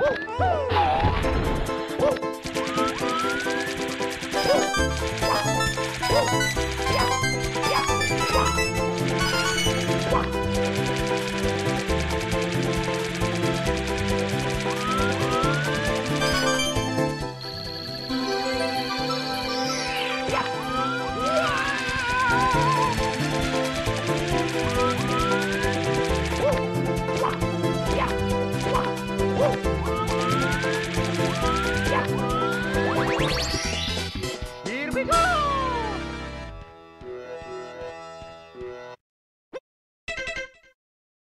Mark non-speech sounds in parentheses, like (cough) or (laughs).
呜 (laughs) 呜